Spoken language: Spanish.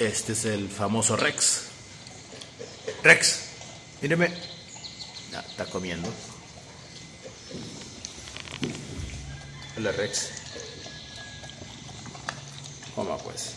Este es el famoso Rex. Rex, míreme. Ah, está comiendo. Hola Rex. Coma pues.